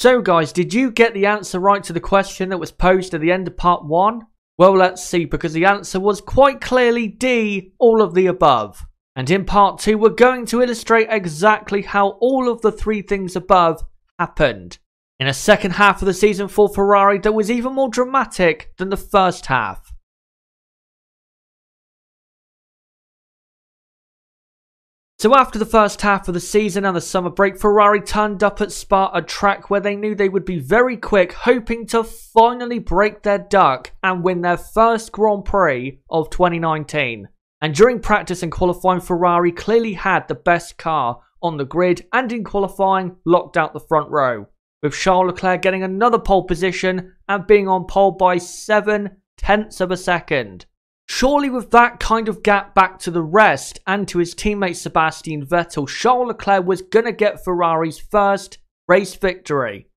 So guys, did you get the answer right to the question that was posed at the end of part 1? Well, let's see, because the answer was quite clearly D, all of the above. And in part 2, we're going to illustrate exactly how all of the three things above happened. In a second half of the season for Ferrari that was even more dramatic than the first half. So after the first half of the season and the summer break, Ferrari turned up at Spa, a track where they knew they would be very quick, hoping to finally break their duck and win their first Grand Prix of 2019. And during practice and qualifying, Ferrari clearly had the best car on the grid and in qualifying locked out the front row, with Charles Leclerc getting another pole position and being on pole by 7 tenths of a second. Surely with that kind of gap back to the rest and to his teammate Sebastian Vettel, Charles Leclerc was going to get Ferrari's first race victory.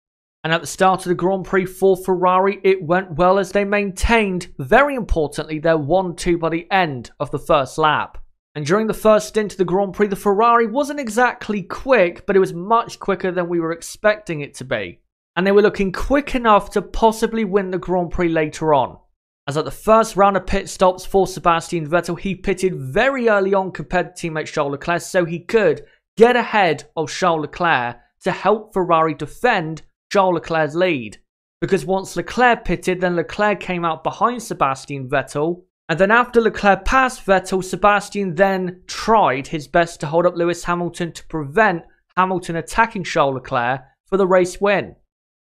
And at the start of the Grand Prix for Ferrari, it went well as they maintained, very importantly, their 1-2 by the end of the first lap. And during the first stint of the Grand Prix, the Ferrari wasn't exactly quick, but it was much quicker than we were expecting it to be. And they were looking quick enough to possibly win the Grand Prix later on. As at the first round of pit stops for Sebastian Vettel, he pitted very early on compared to teammate Charles Leclerc so he could get ahead of Charles Leclerc to help Ferrari defend Charles Leclerc's lead. Because once Leclerc pitted, then Leclerc came out behind Sebastian Vettel. And then after Leclerc passed Vettel, Sebastian then tried his best to hold up Lewis Hamilton to prevent Hamilton attacking Charles Leclerc for the race win.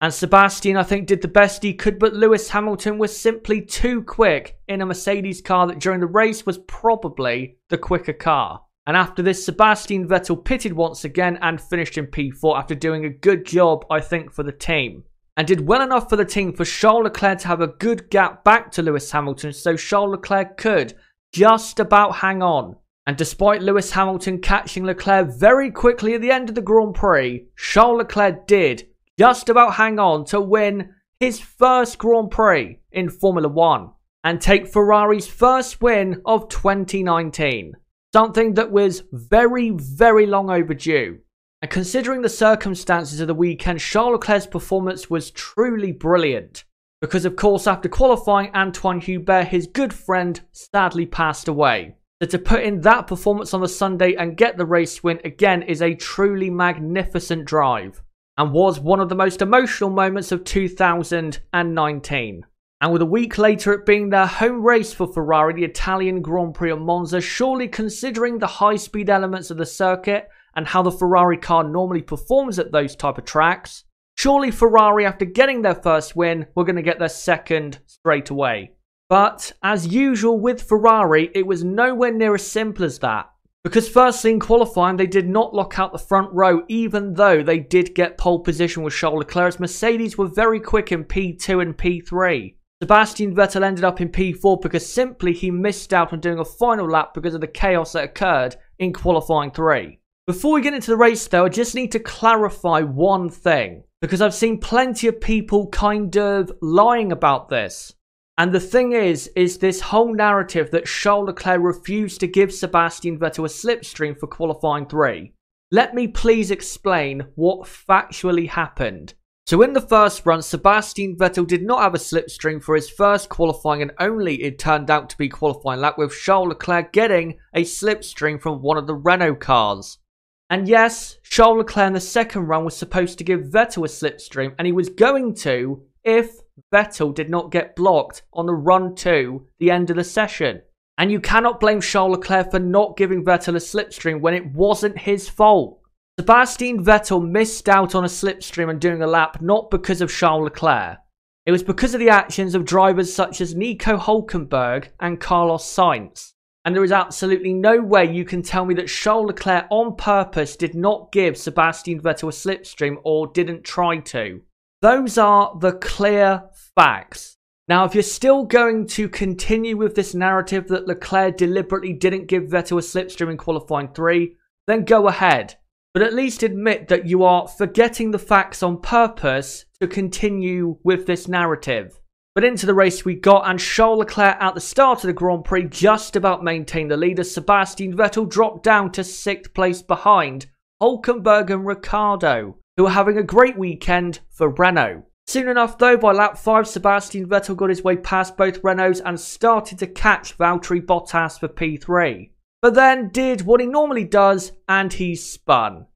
And Sebastian, I think, did the best he could, but Lewis Hamilton was simply too quick in a Mercedes car that during the race was probably the quicker car. And after this, Sebastian Vettel pitted once again and finished in P4 after doing a good job, I think, for the team. And did well enough for the team for Charles Leclerc to have a good gap back to Lewis Hamilton so Charles Leclerc could just about hang on. And despite Lewis Hamilton catching Leclerc very quickly at the end of the Grand Prix, Charles Leclerc did just about hang on to win his first Grand Prix in Formula One and take Ferrari's first win of 2019. Something that was very, very long overdue. And considering the circumstances of the weekend, Charles Leclerc's performance was truly brilliant. Because, of course, after qualifying, Antoine Hubert, his good friend, sadly passed away. So to put in that performance on the Sunday and get the race win again is a truly magnificent drive and was one of the most emotional moments of 2019. And with a week later it being their home race for Ferrari, the Italian Grand Prix of Monza, surely considering the high speed elements of the circuit and how the Ferrari car normally performs at those type of tracks, surely Ferrari after getting their first win were going to get their second straight away. But as usual with Ferrari, it was nowhere near as simple as that. Because firstly in qualifying they did not lock out the front row even though they did get pole position with Charles Leclerc Mercedes were very quick in P2 and P3. Sebastian Vettel ended up in P4 because simply he missed out on doing a final lap because of the chaos that occurred in qualifying 3. Before we get into the race though, I just need to clarify one thing. Because I've seen plenty of people kind of lying about this. And the thing is, is this whole narrative that Charles Leclerc refused to give Sebastian Vettel a slipstream for qualifying 3. Let me please explain what factually happened. So in the first run, Sebastian Vettel did not have a slipstream for his first qualifying and only it turned out to be qualifying lap with Charles Leclerc getting a slipstream from one of the Renault cars. And yes, Charles Leclerc in the second run was supposed to give Vettel a slipstream and he was going to if Vettel did not get blocked on the run to the end of the session. And you cannot blame Charles Leclerc for not giving Vettel a slipstream when it wasn't his fault. Sebastian Vettel missed out on a slipstream and doing a lap not because of Charles Leclerc. It was because of the actions of drivers such as Nico Hulkenberg and Carlos Sainz. And there is absolutely no way you can tell me that Charles Leclerc on purpose did not give Sebastian Vettel a slipstream or didn't try to. Those are the clear facts. Now, if you're still going to continue with this narrative that Leclerc deliberately didn't give Vettel a slipstream in qualifying 3, then go ahead. But at least admit that you are forgetting the facts on purpose to continue with this narrative. But into the race we got, and Charles Leclerc at the start of the Grand Prix just about maintained the lead as Sebastian Vettel dropped down to 6th place behind Hulkenberg and Ricciardo who were having a great weekend for Renault. Soon enough though, by lap 5, Sebastian Vettel got his way past both Renaults and started to catch Valtteri Bottas for P3. But then did what he normally does and he spun.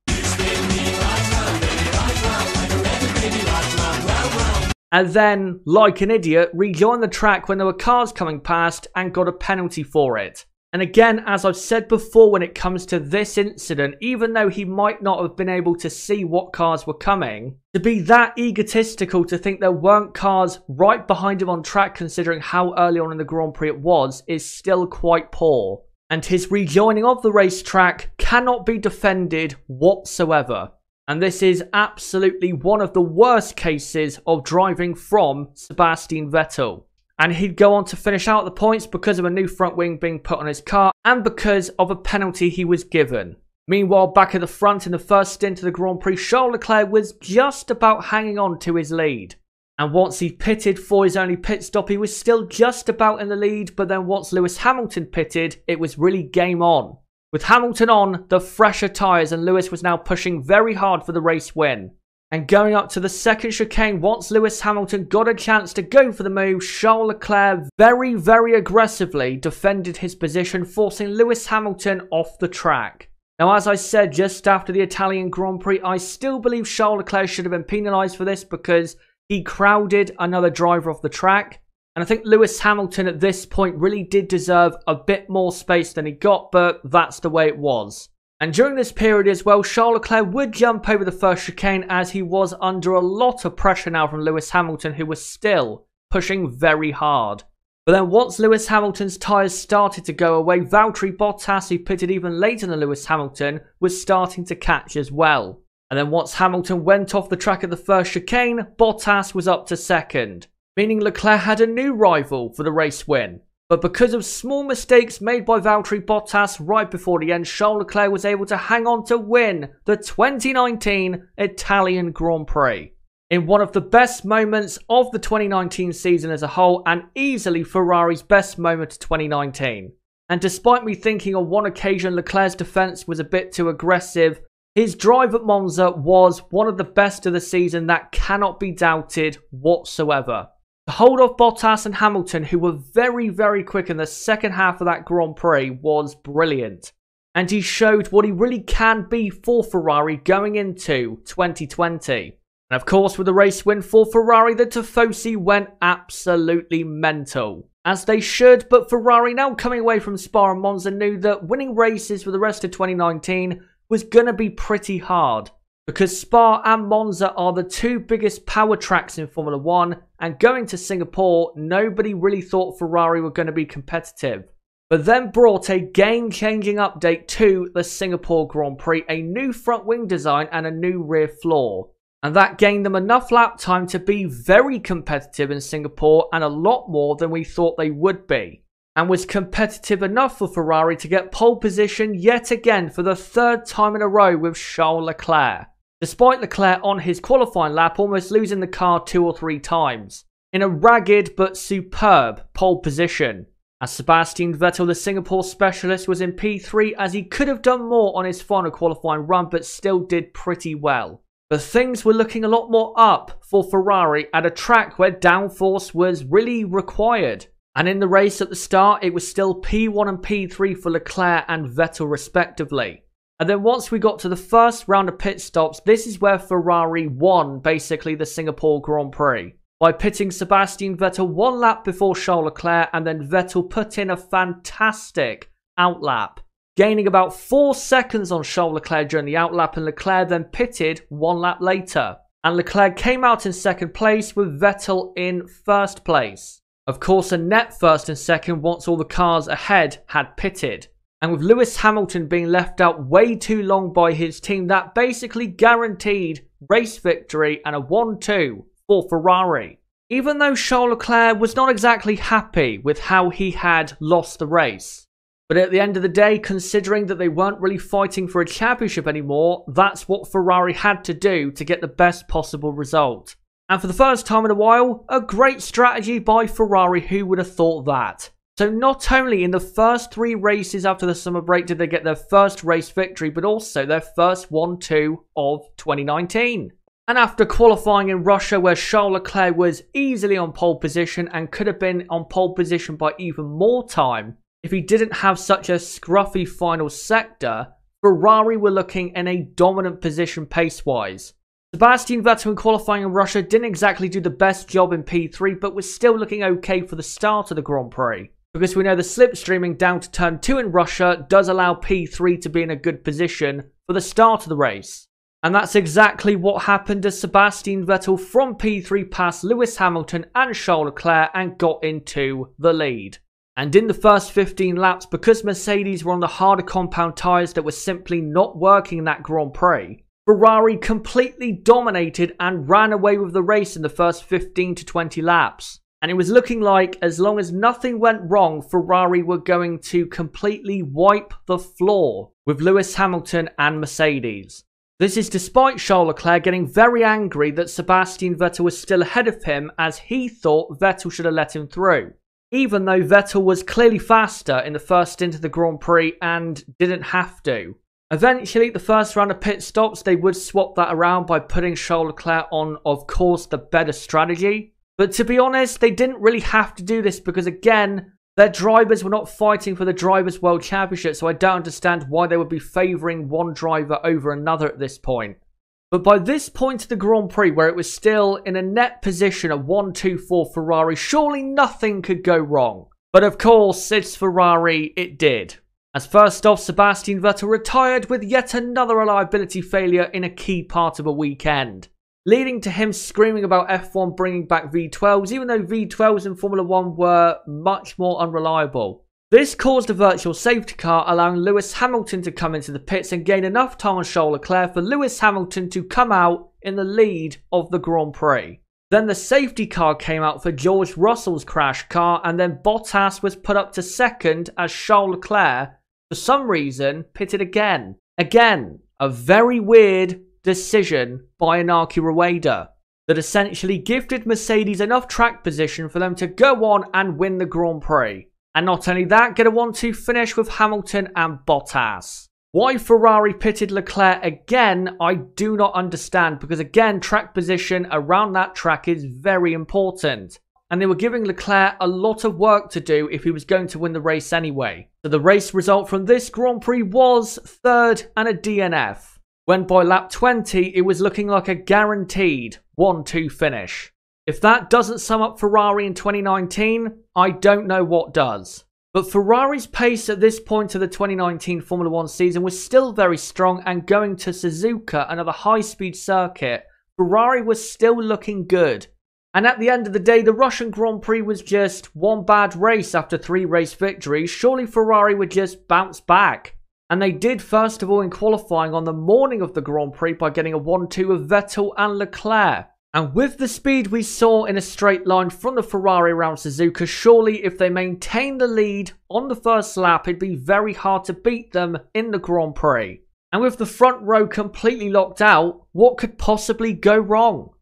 and then, like an idiot, rejoined the track when there were cars coming past and got a penalty for it. And again, as I've said before when it comes to this incident, even though he might not have been able to see what cars were coming, to be that egotistical to think there weren't cars right behind him on track considering how early on in the Grand Prix it was is still quite poor. And his rejoining of the racetrack cannot be defended whatsoever. And this is absolutely one of the worst cases of driving from Sebastian Vettel and he'd go on to finish out the points because of a new front wing being put on his car and because of a penalty he was given. Meanwhile, back at the front in the first stint of the Grand Prix, Charles Leclerc was just about hanging on to his lead. And once he pitted for his only pit stop, he was still just about in the lead, but then once Lewis Hamilton pitted, it was really game on. With Hamilton on, the fresher tyres, and Lewis was now pushing very hard for the race win. And going up to the second chicane, once Lewis Hamilton got a chance to go for the move, Charles Leclerc very, very aggressively defended his position, forcing Lewis Hamilton off the track. Now, as I said just after the Italian Grand Prix, I still believe Charles Leclerc should have been penalised for this because he crowded another driver off the track. And I think Lewis Hamilton at this point really did deserve a bit more space than he got, but that's the way it was. And during this period as well, Charles Leclerc would jump over the first chicane as he was under a lot of pressure now from Lewis Hamilton, who was still pushing very hard. But then once Lewis Hamilton's tyres started to go away, Valtteri Bottas, who pitted even later than Lewis Hamilton, was starting to catch as well. And then once Hamilton went off the track at the first chicane, Bottas was up to second, meaning Leclerc had a new rival for the race win. But because of small mistakes made by Valtteri Bottas right before the end, Charles Leclerc was able to hang on to win the 2019 Italian Grand Prix. In one of the best moments of the 2019 season as a whole, and easily Ferrari's best moment of 2019. And despite me thinking on one occasion Leclerc's defence was a bit too aggressive, his drive at Monza was one of the best of the season that cannot be doubted whatsoever. The hold off Bottas and Hamilton, who were very, very quick in the second half of that Grand Prix, was brilliant. And he showed what he really can be for Ferrari going into 2020. And of course, with the race win for Ferrari, the Tifosi went absolutely mental. As they should, but Ferrari now coming away from Spa and Monza knew that winning races for the rest of 2019 was going to be pretty hard because Spa and Monza are the two biggest power tracks in Formula One, and going to Singapore, nobody really thought Ferrari were going to be competitive. But then brought a game changing update to the Singapore Grand Prix, a new front wing design and a new rear floor. And that gained them enough lap time to be very competitive in Singapore and a lot more than we thought they would be. And was competitive enough for Ferrari to get pole position yet again for the third time in a row with Charles Leclerc despite Leclerc on his qualifying lap almost losing the car two or three times, in a ragged but superb pole position. As Sebastian Vettel, the Singapore specialist, was in P3 as he could have done more on his final qualifying run but still did pretty well. But things were looking a lot more up for Ferrari at a track where downforce was really required. And in the race at the start, it was still P1 and P3 for Leclerc and Vettel respectively. And then once we got to the first round of pit stops, this is where Ferrari won basically the Singapore Grand Prix by pitting Sebastian Vettel one lap before Charles Leclerc and then Vettel put in a fantastic outlap, gaining about 4 seconds on Charles Leclerc during the outlap and Leclerc then pitted one lap later. And Leclerc came out in second place with Vettel in first place. Of course, a net first and second once all the cars ahead had pitted. And with Lewis Hamilton being left out way too long by his team, that basically guaranteed race victory and a 1 2 for Ferrari. Even though Charles Leclerc was not exactly happy with how he had lost the race. But at the end of the day, considering that they weren't really fighting for a championship anymore, that's what Ferrari had to do to get the best possible result. And for the first time in a while, a great strategy by Ferrari, who would have thought that? So not only in the first three races after the summer break did they get their first race victory, but also their first 1-2 of 2019. And after qualifying in Russia where Charles Leclerc was easily on pole position and could have been on pole position by even more time, if he didn't have such a scruffy final sector, Ferrari were looking in a dominant position pace-wise. Sebastian Vettel in qualifying in Russia didn't exactly do the best job in P3, but was still looking okay for the start of the Grand Prix. Because we know the slipstreaming down to turn 2 in Russia does allow P3 to be in a good position for the start of the race. And that's exactly what happened as Sebastian Vettel from P3 passed Lewis Hamilton and Charles Leclerc and got into the lead. And in the first 15 laps, because Mercedes were on the harder compound tyres that were simply not working in that Grand Prix, Ferrari completely dominated and ran away with the race in the first 15 to 20 laps. And it was looking like as long as nothing went wrong, Ferrari were going to completely wipe the floor with Lewis Hamilton and Mercedes. This is despite Charles Leclerc getting very angry that Sebastian Vettel was still ahead of him as he thought Vettel should have let him through. Even though Vettel was clearly faster in the first stint of the Grand Prix and didn't have to. Eventually, the first round of pit stops, they would swap that around by putting Charles Leclerc on, of course, the better strategy. But to be honest, they didn't really have to do this because, again, their drivers were not fighting for the Drivers' World Championship, so I don't understand why they would be favouring one driver over another at this point. But by this point of the Grand Prix, where it was still in a net position of 1-2-4 Ferrari, surely nothing could go wrong. But of course, it's Ferrari, it did. As first off, Sebastian Vettel retired with yet another reliability failure in a key part of a weekend, leading to him screaming about F1 bringing back V12s, even though V12s in Formula 1 were much more unreliable. This caused a virtual safety car, allowing Lewis Hamilton to come into the pits and gain enough time on Charles Leclerc for Lewis Hamilton to come out in the lead of the Grand Prix. Then the safety car came out for George Russell's crash car, and then Bottas was put up to second as Charles Leclerc for some reason, pitted again. Again, a very weird decision by Inaki Rueda that essentially gifted Mercedes enough track position for them to go on and win the Grand Prix. And not only that, get a 1-2 finish with Hamilton and Bottas. Why Ferrari pitted Leclerc again, I do not understand because again, track position around that track is very important and they were giving Leclerc a lot of work to do if he was going to win the race anyway. So the race result from this Grand Prix was third and a DNF, when by lap 20 it was looking like a guaranteed 1-2 finish. If that doesn't sum up Ferrari in 2019, I don't know what does. But Ferrari's pace at this point of the 2019 Formula 1 season was still very strong and going to Suzuka, another high-speed circuit, Ferrari was still looking good. And at the end of the day, the Russian Grand Prix was just one bad race after three race victories. Surely Ferrari would just bounce back. And they did first of all in qualifying on the morning of the Grand Prix by getting a 1-2 of Vettel and Leclerc. And with the speed we saw in a straight line from the Ferrari around Suzuka, surely if they maintain the lead on the first lap, it'd be very hard to beat them in the Grand Prix. And with the front row completely locked out, what could possibly go wrong?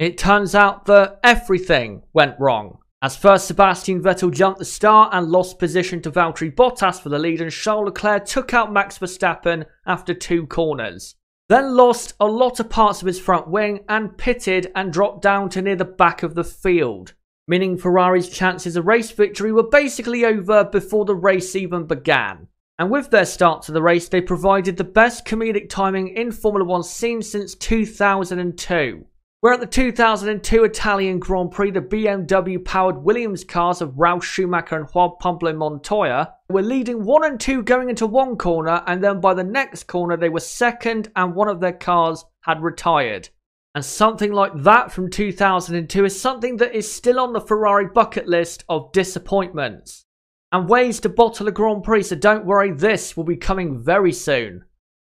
It turns out that everything went wrong. As first Sebastian Vettel jumped the start and lost position to Valtteri Bottas for the lead and Charles Leclerc took out Max Verstappen after two corners. Then lost a lot of parts of his front wing and pitted and dropped down to near the back of the field. Meaning Ferrari's chances of race victory were basically over before the race even began. And with their start to the race, they provided the best comedic timing in Formula 1 seen since 2002 where at the 2002 Italian Grand Prix, the BMW powered Williams cars of Ralf Schumacher and Juan Pablo Montoya were leading 1 and 2 going into one corner, and then by the next corner, they were second, and one of their cars had retired. And something like that from 2002 is something that is still on the Ferrari bucket list of disappointments. And ways to bottle a Grand Prix, so don't worry, this will be coming very soon.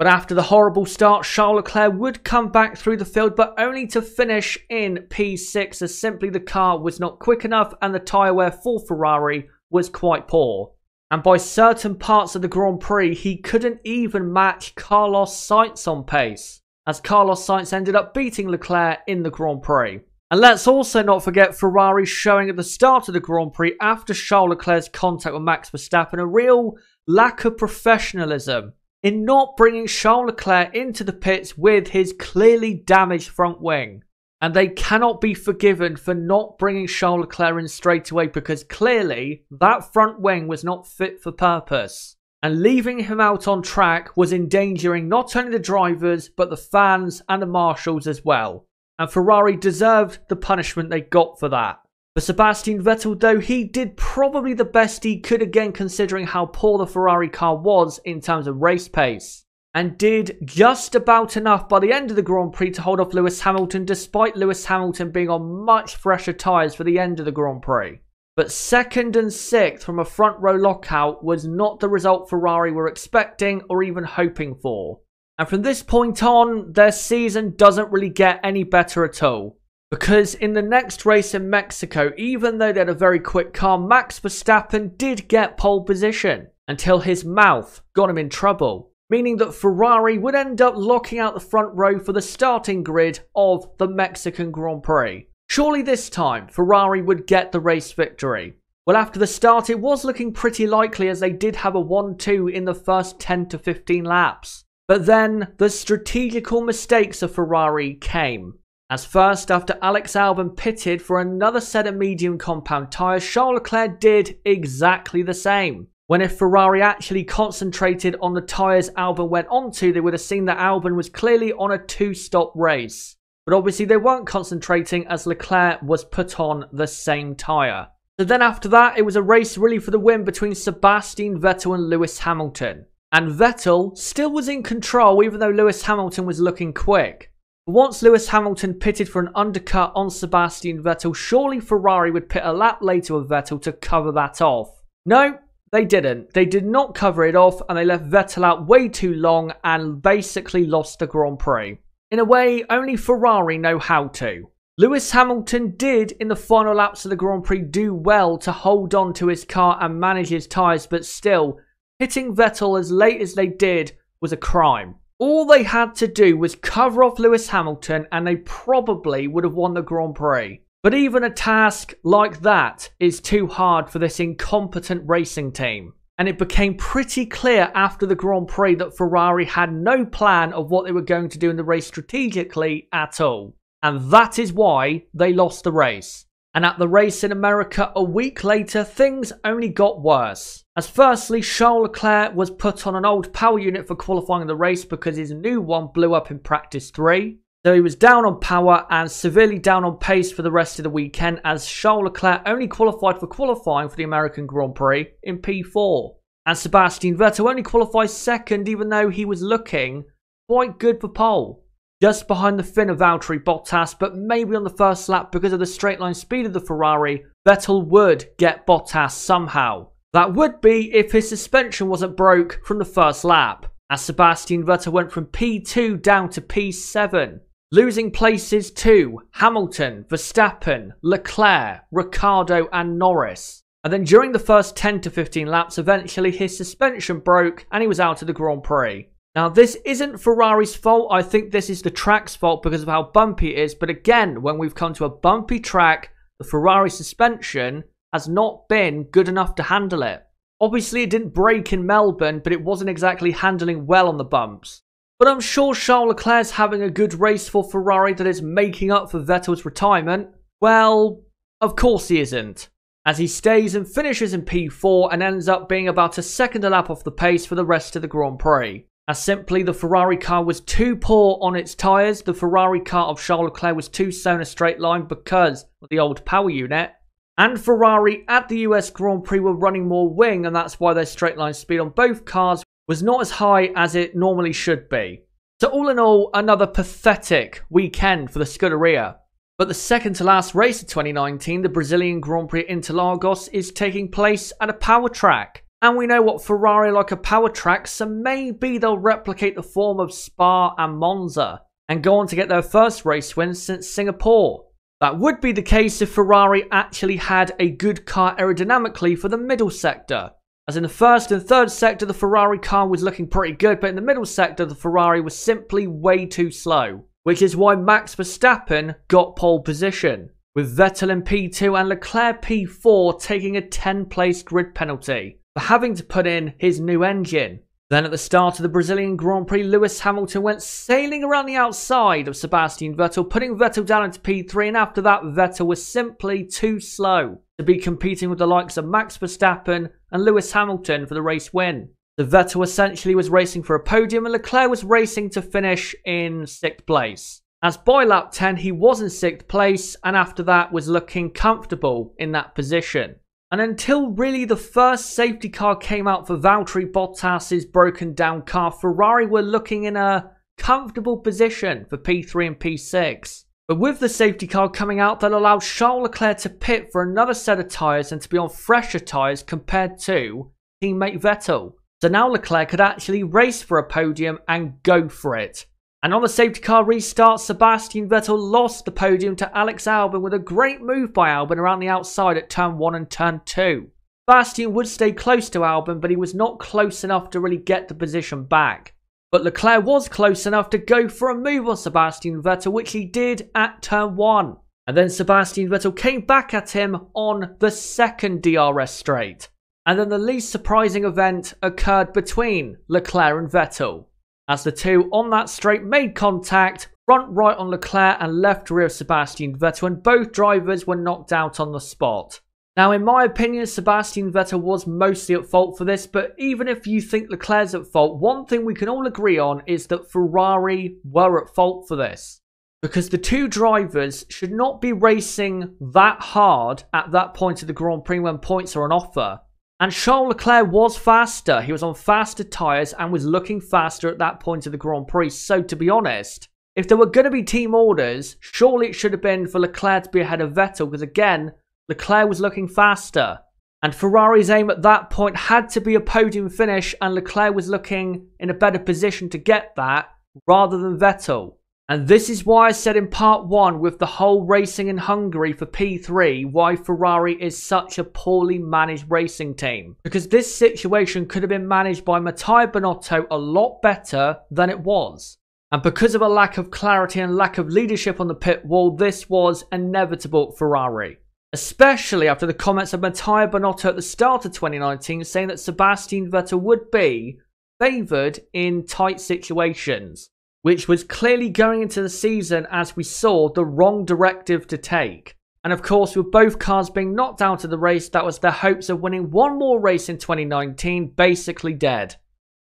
But after the horrible start, Charles Leclerc would come back through the field, but only to finish in P6 as simply the car was not quick enough and the tyre wear for Ferrari was quite poor. And by certain parts of the Grand Prix, he couldn't even match Carlos Sainz on pace, as Carlos Sainz ended up beating Leclerc in the Grand Prix. And let's also not forget Ferrari showing at the start of the Grand Prix after Charles Leclerc's contact with Max Verstappen a real lack of professionalism in not bringing Charles Leclerc into the pits with his clearly damaged front wing. And they cannot be forgiven for not bringing Charles Leclerc in straight away because clearly that front wing was not fit for purpose. And leaving him out on track was endangering not only the drivers, but the fans and the marshals as well. And Ferrari deserved the punishment they got for that. For Sebastian Vettel, though, he did probably the best he could again considering how poor the Ferrari car was in terms of race pace. And did just about enough by the end of the Grand Prix to hold off Lewis Hamilton, despite Lewis Hamilton being on much fresher tyres for the end of the Grand Prix. But second and sixth from a front row lockout was not the result Ferrari were expecting or even hoping for. And from this point on, their season doesn't really get any better at all. Because in the next race in Mexico, even though they had a very quick car, Max Verstappen did get pole position until his mouth got him in trouble. Meaning that Ferrari would end up locking out the front row for the starting grid of the Mexican Grand Prix. Surely this time, Ferrari would get the race victory. Well, after the start, it was looking pretty likely as they did have a 1-2 in the first 10 to 15 laps. But then, the strategical mistakes of Ferrari came. As first, after Alex Albon pitted for another set of medium compound tyres, Charles Leclerc did exactly the same. When if Ferrari actually concentrated on the tyres Albon went onto, they would have seen that Albon was clearly on a two-stop race. But obviously they weren't concentrating as Leclerc was put on the same tyre. So then after that, it was a race really for the win between Sebastian Vettel and Lewis Hamilton. And Vettel still was in control even though Lewis Hamilton was looking quick. Once Lewis Hamilton pitted for an undercut on Sebastian Vettel, surely Ferrari would pit a lap later with Vettel to cover that off. No, they didn't. They did not cover it off and they left Vettel out way too long and basically lost the Grand Prix. In a way, only Ferrari know how to. Lewis Hamilton did, in the final laps of the Grand Prix, do well to hold on to his car and manage his tyres, but still, hitting Vettel as late as they did was a crime. All they had to do was cover off Lewis Hamilton and they probably would have won the Grand Prix. But even a task like that is too hard for this incompetent racing team. And it became pretty clear after the Grand Prix that Ferrari had no plan of what they were going to do in the race strategically at all. And that is why they lost the race. And at the race in America a week later, things only got worse. As firstly, Charles Leclerc was put on an old power unit for qualifying the race because his new one blew up in practice 3. So he was down on power and severely down on pace for the rest of the weekend as Charles Leclerc only qualified for qualifying for the American Grand Prix in P4. And Sebastian Vettel only qualified second even though he was looking quite good for pole just behind the fin of Valtteri Bottas, but maybe on the first lap because of the straight line speed of the Ferrari, Vettel would get Bottas somehow. That would be if his suspension wasn't broke from the first lap, as Sebastian Vettel went from P2 down to P7, losing places to Hamilton, Verstappen, Leclerc, Ricciardo and Norris. And then during the first 10 to 15 laps, eventually his suspension broke and he was out of the Grand Prix. Now, this isn't Ferrari's fault. I think this is the track's fault because of how bumpy it is. But again, when we've come to a bumpy track, the Ferrari suspension has not been good enough to handle it. Obviously, it didn't break in Melbourne, but it wasn't exactly handling well on the bumps. But I'm sure Charles Leclerc's having a good race for Ferrari that is making up for Vettel's retirement. Well, of course he isn't. As he stays and finishes in P4 and ends up being about a second a lap off the pace for the rest of the Grand Prix. As simply the Ferrari car was too poor on its tyres, the Ferrari car of Charles Leclerc was too slow in a straight line because of the old power unit. And Ferrari at the US Grand Prix were running more wing and that's why their straight line speed on both cars was not as high as it normally should be. So all in all, another pathetic weekend for the Scuderia. But the second to last race of 2019, the Brazilian Grand Prix Interlagos, is taking place at a power track. And we know what Ferrari like a power track, so maybe they'll replicate the form of Spa and Monza and go on to get their first race win since Singapore. That would be the case if Ferrari actually had a good car aerodynamically for the middle sector. As in the first and third sector, the Ferrari car was looking pretty good, but in the middle sector, the Ferrari was simply way too slow. Which is why Max Verstappen got pole position, with Vettel in P2 and Leclerc P4 taking a 10 place grid penalty for having to put in his new engine. Then at the start of the Brazilian Grand Prix, Lewis Hamilton went sailing around the outside of Sebastian Vettel, putting Vettel down into P3, and after that, Vettel was simply too slow to be competing with the likes of Max Verstappen and Lewis Hamilton for the race win. The Vettel essentially was racing for a podium, and Leclerc was racing to finish in sixth place. As by lap 10, he was in sixth place, and after that was looking comfortable in that position. And until really the first safety car came out for Valtteri Bottas's broken down car, Ferrari were looking in a comfortable position for P3 and P6. But with the safety car coming out, that allowed Charles Leclerc to pit for another set of tyres and to be on fresher tyres compared to teammate Vettel. So now Leclerc could actually race for a podium and go for it. And on the safety car restart, Sebastian Vettel lost the podium to Alex Albon with a great move by Albon around the outside at turn 1 and turn 2. Sebastian would stay close to Albon, but he was not close enough to really get the position back. But Leclerc was close enough to go for a move on Sebastian Vettel, which he did at turn 1. And then Sebastian Vettel came back at him on the second DRS straight. And then the least surprising event occurred between Leclerc and Vettel as the two on that straight made contact, front right on Leclerc and left rear of Sebastian Vettel, and both drivers were knocked out on the spot. Now, in my opinion, Sebastian Vettel was mostly at fault for this, but even if you think Leclerc's at fault, one thing we can all agree on is that Ferrari were at fault for this. Because the two drivers should not be racing that hard at that point of the Grand Prix when points are on offer. And Charles Leclerc was faster. He was on faster tyres and was looking faster at that point of the Grand Prix. So, to be honest, if there were going to be team orders, surely it should have been for Leclerc to be ahead of Vettel because, again, Leclerc was looking faster. And Ferrari's aim at that point had to be a podium finish, and Leclerc was looking in a better position to get that rather than Vettel. And this is why I said in part 1 with the whole racing in Hungary for P3 why Ferrari is such a poorly managed racing team. Because this situation could have been managed by Mattia Binotto a lot better than it was. And because of a lack of clarity and lack of leadership on the pit wall, this was inevitable Ferrari. Especially after the comments of Mattia Binotto at the start of 2019 saying that Sebastian Vettel would be favoured in tight situations which was clearly going into the season as we saw the wrong directive to take. And of course, with both cars being knocked out of the race, that was their hopes of winning one more race in 2019 basically dead.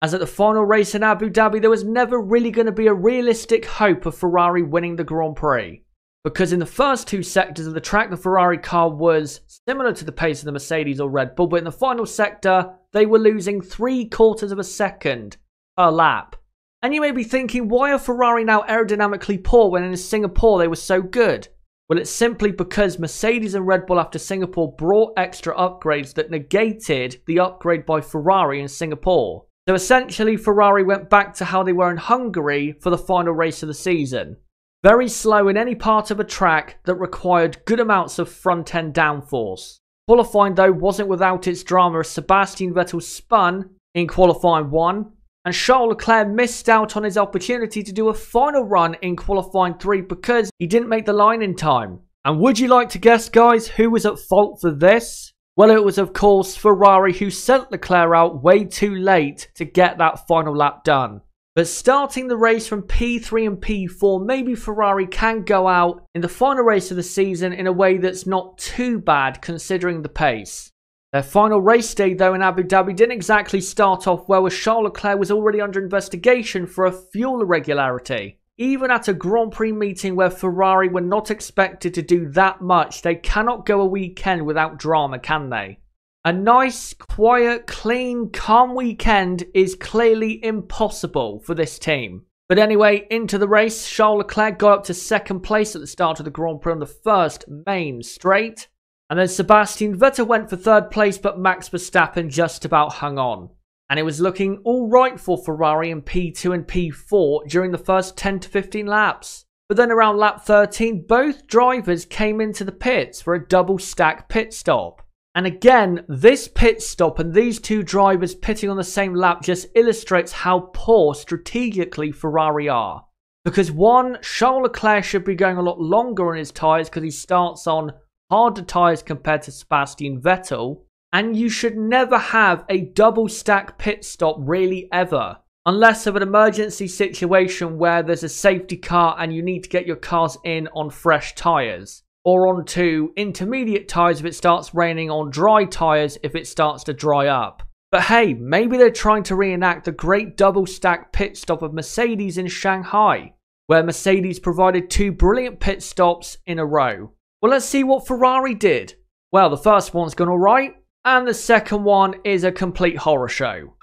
As at the final race in Abu Dhabi, there was never really going to be a realistic hope of Ferrari winning the Grand Prix. Because in the first two sectors of the track, the Ferrari car was similar to the pace of the Mercedes or Red Bull, but in the final sector, they were losing three quarters of a second per lap. And you may be thinking, why are Ferrari now aerodynamically poor when in Singapore they were so good? Well, it's simply because Mercedes and Red Bull after Singapore brought extra upgrades that negated the upgrade by Ferrari in Singapore. So essentially, Ferrari went back to how they were in Hungary for the final race of the season. Very slow in any part of a track that required good amounts of front end downforce. Qualifying, though, wasn't without its drama as Sebastian Vettel spun in qualifying 1 and Charles Leclerc missed out on his opportunity to do a final run in qualifying 3 because he didn't make the line in time. And would you like to guess, guys, who was at fault for this? Well, it was, of course, Ferrari who sent Leclerc out way too late to get that final lap done. But starting the race from P3 and P4, maybe Ferrari can go out in the final race of the season in a way that's not too bad considering the pace. Their final race day, though, in Abu Dhabi didn't exactly start off well as Charles Leclerc was already under investigation for a fuel irregularity. Even at a Grand Prix meeting where Ferrari were not expected to do that much, they cannot go a weekend without drama, can they? A nice, quiet, clean, calm weekend is clearly impossible for this team. But anyway, into the race, Charles Leclerc got up to second place at the start of the Grand Prix on the first main straight. And then Sebastian Vettel went for third place, but Max Verstappen just about hung on. And it was looking alright for Ferrari in P2 and P4 during the first 10 to 15 laps. But then around lap 13, both drivers came into the pits for a double stack pit stop. And again, this pit stop and these two drivers pitting on the same lap just illustrates how poor strategically Ferrari are. Because one, Charles Leclerc should be going a lot longer on his tyres because he starts on harder tyres compared to Sebastian Vettel. And you should never have a double stack pit stop really ever. Unless of an emergency situation where there's a safety car and you need to get your cars in on fresh tyres or on onto intermediate tyres if it starts raining on dry tyres if it starts to dry up. But hey, maybe they're trying to reenact the great double stack pit stop of Mercedes in Shanghai, where Mercedes provided two brilliant pit stops in a row. Well, let's see what Ferrari did. Well, the first one's gone alright, and the second one is a complete horror show.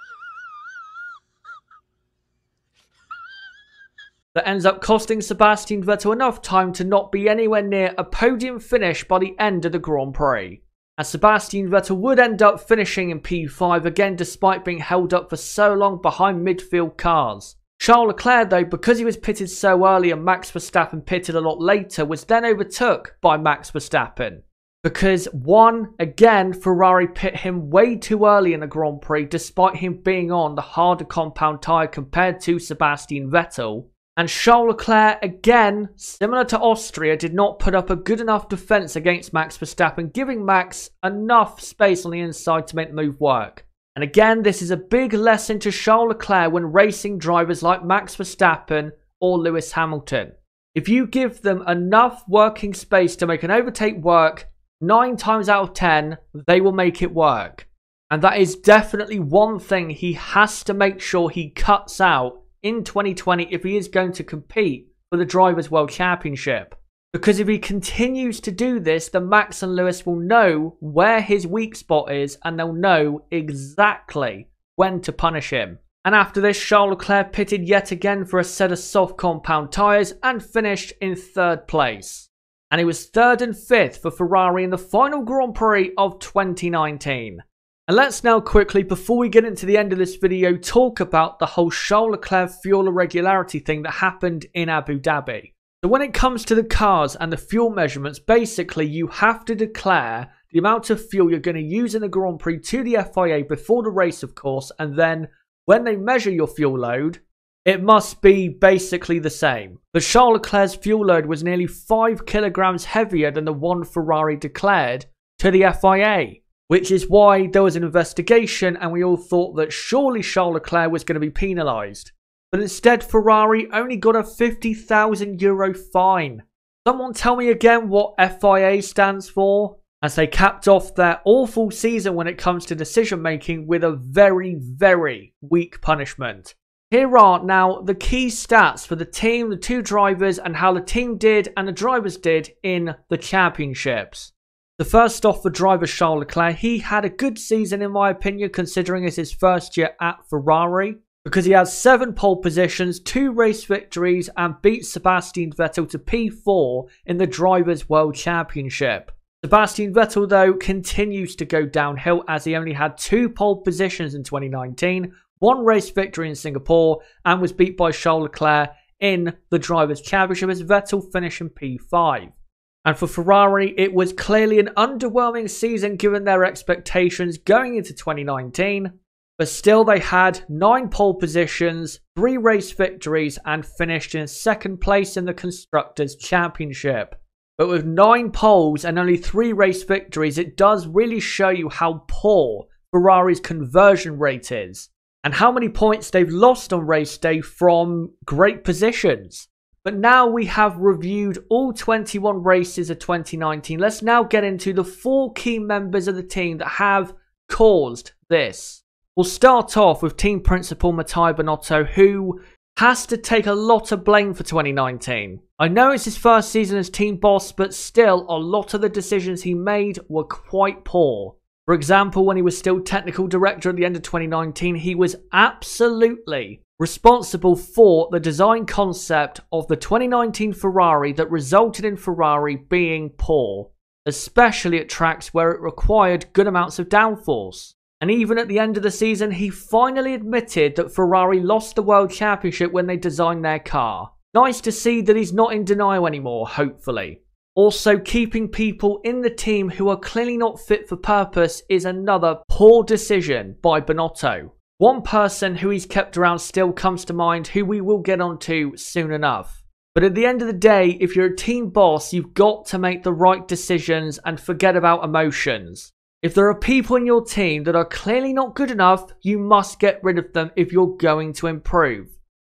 that ends up costing Sebastian Vettel enough time to not be anywhere near a podium finish by the end of the Grand Prix. As Sebastian Vettel would end up finishing in P5 again despite being held up for so long behind midfield cars. Charles Leclerc though, because he was pitted so early and Max Verstappen pitted a lot later, was then overtook by Max Verstappen. Because one, again, Ferrari pit him way too early in the Grand Prix despite him being on the harder compound tyre compared to Sebastian Vettel. And Charles Leclerc, again, similar to Austria, did not put up a good enough defence against Max Verstappen, giving Max enough space on the inside to make the move work. And again, this is a big lesson to Charles Leclerc when racing drivers like Max Verstappen or Lewis Hamilton. If you give them enough working space to make an overtake work, 9 times out of 10, they will make it work. And that is definitely one thing he has to make sure he cuts out in 2020 if he is going to compete for the Drivers' World Championship. Because if he continues to do this, then Max and Lewis will know where his weak spot is and they'll know exactly when to punish him. And after this, Charles Leclerc pitted yet again for a set of soft compound tyres and finished in third place. And he was third and fifth for Ferrari in the final Grand Prix of 2019. And let's now quickly, before we get into the end of this video, talk about the whole Charles Leclerc fuel irregularity thing that happened in Abu Dhabi. So when it comes to the cars and the fuel measurements, basically you have to declare the amount of fuel you're going to use in the Grand Prix to the FIA before the race, of course, and then when they measure your fuel load, it must be basically the same. But Charles Leclerc's fuel load was nearly 5 kilograms heavier than the one Ferrari declared to the FIA which is why there was an investigation and we all thought that surely Charles Leclerc was going to be penalised. But instead, Ferrari only got a 50,000 euro fine. Someone tell me again what FIA stands for? As they capped off their awful season when it comes to decision making with a very, very weak punishment. Here are now the key stats for the team, the two drivers, and how the team did and the drivers did in the championships. The first off for driver Charles Leclerc, he had a good season in my opinion considering it's his first year at Ferrari because he has 7 pole positions, 2 race victories and beat Sebastian Vettel to P4 in the Drivers' World Championship. Sebastian Vettel though continues to go downhill as he only had 2 pole positions in 2019, 1 race victory in Singapore and was beat by Charles Leclerc in the Drivers' Championship as Vettel finishing P5. And for Ferrari, it was clearly an underwhelming season given their expectations going into 2019. But still, they had nine pole positions, three race victories, and finished in second place in the Constructors' Championship. But with nine poles and only three race victories, it does really show you how poor Ferrari's conversion rate is and how many points they've lost on race day from great positions. But now we have reviewed all 21 races of 2019. Let's now get into the four key members of the team that have caused this. We'll start off with team principal Matteo Binotto, who has to take a lot of blame for 2019. I know it's his first season as team boss, but still, a lot of the decisions he made were quite poor. For example, when he was still technical director at the end of 2019, he was absolutely responsible for the design concept of the 2019 Ferrari that resulted in Ferrari being poor. especially at tracks where it required good amounts of downforce. And even at the end of the season, he finally admitted that Ferrari lost the World Championship when they designed their car. Nice to see that he's not in denial anymore, hopefully. Also, keeping people in the team who are clearly not fit for purpose is another poor decision by Binotto. One person who he's kept around still comes to mind who we will get onto soon enough. But at the end of the day, if you're a team boss, you've got to make the right decisions and forget about emotions. If there are people in your team that are clearly not good enough, you must get rid of them if you're going to improve.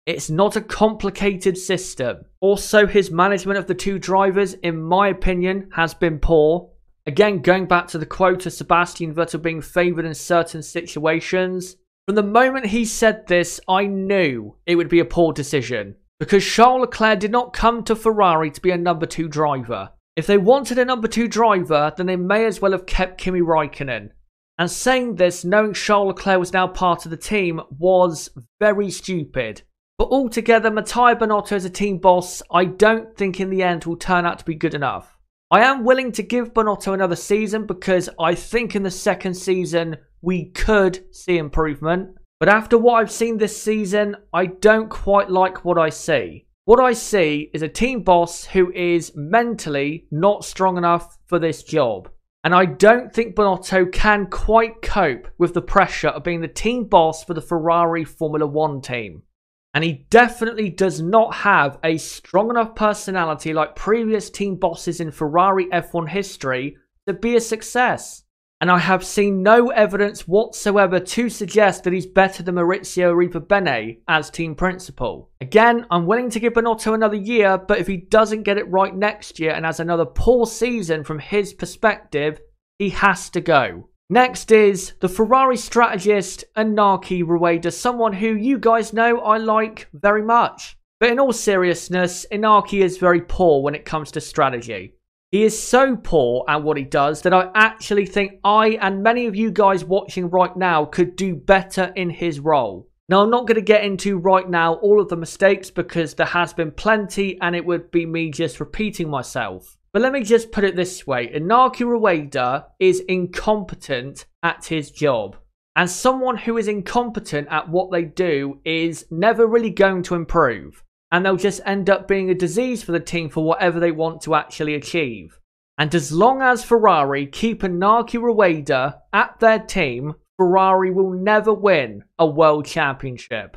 It's not a complicated system. Also, his management of the two drivers, in my opinion, has been poor. Again, going back to the quote of Sebastian Vettel being favoured in certain situations, from the moment he said this, I knew it would be a poor decision. Because Charles Leclerc did not come to Ferrari to be a number two driver. If they wanted a number two driver, then they may as well have kept Kimi Raikkonen. And saying this, knowing Charles Leclerc was now part of the team, was very stupid. But altogether, Mattia Binotto as a team boss, I don't think in the end will turn out to be good enough. I am willing to give Binotto another season because I think in the second season we could see improvement. But after what I've seen this season, I don't quite like what I see. What I see is a team boss who is mentally not strong enough for this job. And I don't think Binotto can quite cope with the pressure of being the team boss for the Ferrari Formula One team. And he definitely does not have a strong enough personality like previous team bosses in Ferrari F1 history to be a success. And I have seen no evidence whatsoever to suggest that he's better than Maurizio Arrivabene as team principal. Again, I'm willing to give Binotto another year, but if he doesn't get it right next year and has another poor season from his perspective, he has to go. Next is the Ferrari strategist Iñaki Rueda, someone who you guys know I like very much. But in all seriousness, Iñaki is very poor when it comes to strategy. He is so poor at what he does that I actually think I and many of you guys watching right now could do better in his role. Now, I'm not going to get into right now all of the mistakes because there has been plenty and it would be me just repeating myself. But let me just put it this way Iñaki Rueda is incompetent at his job. And someone who is incompetent at what they do is never really going to improve. And they'll just end up being a disease for the team for whatever they want to actually achieve. And as long as Ferrari keep Iñaki Rueda at their team, Ferrari will never win a world championship.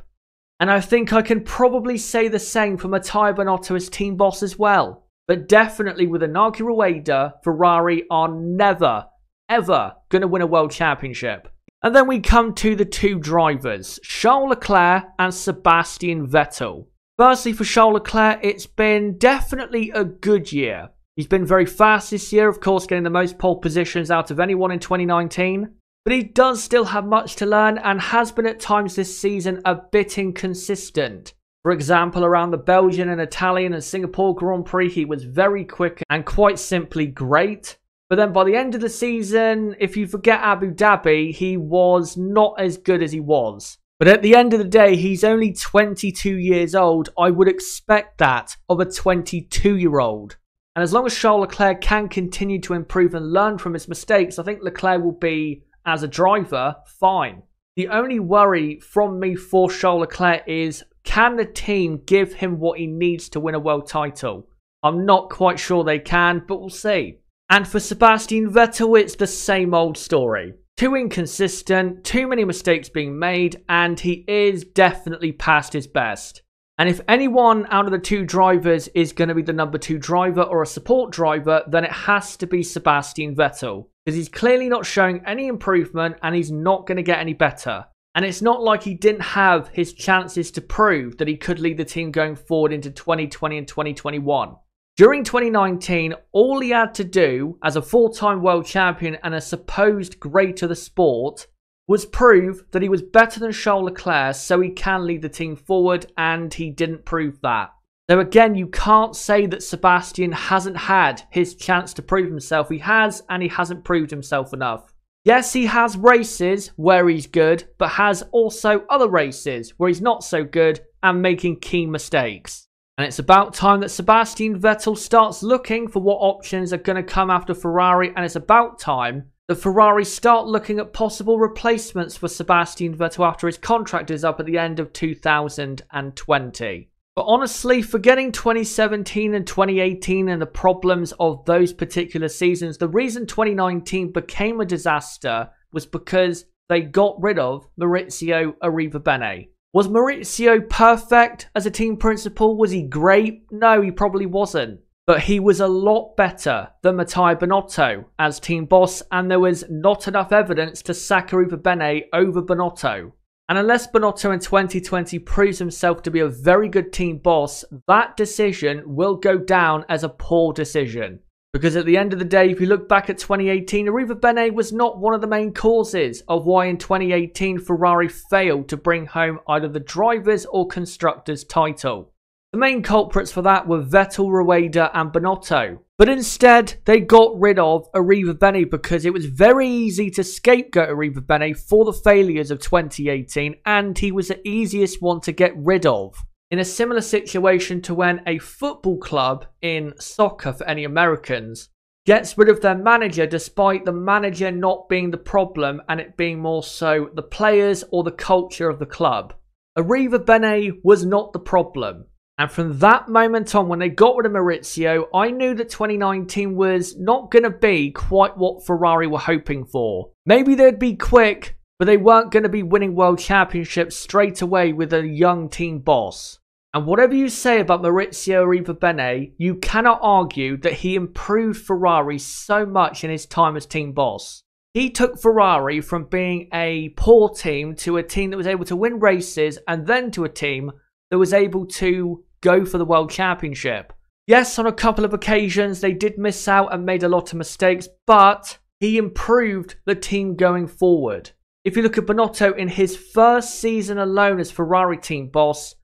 And I think I can probably say the same for Mattia Binotto as team boss as well. But definitely with Iñaki Rueda, Ferrari are never, ever going to win a world championship. And then we come to the two drivers, Charles Leclerc and Sebastian Vettel. Firstly, for Charles Leclerc, it's been definitely a good year. He's been very fast this year, of course, getting the most pole positions out of anyone in 2019. But he does still have much to learn and has been at times this season a bit inconsistent. For example, around the Belgian and Italian and Singapore Grand Prix, he was very quick and quite simply great. But then by the end of the season, if you forget Abu Dhabi, he was not as good as he was. But at the end of the day, he's only 22 years old. I would expect that of a 22 year old. And as long as Charles Leclerc can continue to improve and learn from his mistakes, I think Leclerc will be, as a driver, fine. The only worry from me for Charles Leclerc is can the team give him what he needs to win a world title? I'm not quite sure they can, but we'll see. And for Sebastian Vettel, it's the same old story. Too inconsistent, too many mistakes being made, and he is definitely past his best. And if anyone out of the two drivers is going to be the number two driver or a support driver, then it has to be Sebastian Vettel. Because he's clearly not showing any improvement and he's not going to get any better. And it's not like he didn't have his chances to prove that he could lead the team going forward into 2020 and 2021. During 2019, all he had to do as a full time world champion and a supposed great of the sport was prove that he was better than Charles Leclerc so he can lead the team forward, and he didn't prove that. So, again, you can't say that Sebastian hasn't had his chance to prove himself. He has, and he hasn't proved himself enough. Yes, he has races where he's good, but has also other races where he's not so good and making key mistakes. And it's about time that Sebastian Vettel starts looking for what options are going to come after Ferrari. And it's about time that Ferrari start looking at possible replacements for Sebastian Vettel after his contract is up at the end of 2020. But honestly, forgetting 2017 and 2018 and the problems of those particular seasons, the reason 2019 became a disaster was because they got rid of Maurizio Arrivabene. Was Maurizio perfect as a team principal? Was he great? No, he probably wasn't. But he was a lot better than Matteo Binotto as team boss, and there was not enough evidence to sack Arrivabene over Binotto. And unless Binotto in 2020 proves himself to be a very good team boss, that decision will go down as a poor decision. Because at the end of the day, if you look back at 2018, Arrivabene was not one of the main causes of why in 2018 Ferrari failed to bring home either the drivers or constructors title. The main culprits for that were Vettel, Rueda and Binotto. But instead, they got rid of Arrivabene because it was very easy to scapegoat Arrivabene for the failures of 2018 and he was the easiest one to get rid of in a similar situation to when a football club in soccer for any Americans gets rid of their manager despite the manager not being the problem and it being more so the players or the culture of the club. Arrivabene was not the problem. And from that moment on, when they got rid of Maurizio, I knew that 2019 was not going to be quite what Ferrari were hoping for. Maybe they'd be quick, but they weren't going to be winning world championships straight away with a young team boss. And whatever you say about Maurizio Arrivabene, you cannot argue that he improved Ferrari so much in his time as team boss. He took Ferrari from being a poor team to a team that was able to win races and then to a team that was able to go for the world championship. Yes, on a couple of occasions they did miss out and made a lot of mistakes, but he improved the team going forward. If you look at Binotto in his first season alone as Ferrari team boss,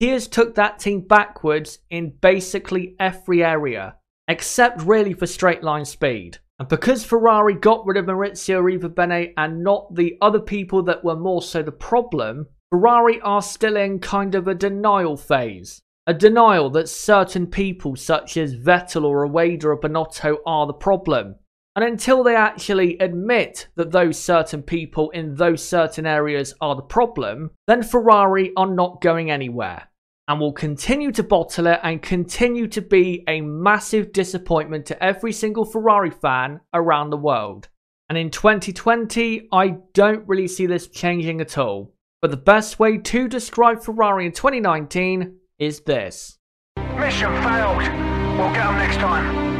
he has took that team backwards in basically every area, except really for straight line speed. And because Ferrari got rid of Maurizio Arrivabene and not the other people that were more so the problem, Ferrari are still in kind of a denial phase. A denial that certain people such as Vettel or Rueda or Binotto are the problem. And until they actually admit that those certain people in those certain areas are the problem, then Ferrari are not going anywhere and will continue to bottle it and continue to be a massive disappointment to every single Ferrari fan around the world. And in 2020, I don't really see this changing at all. But the best way to describe Ferrari in 2019 is this. Mission failed. We'll get them next time.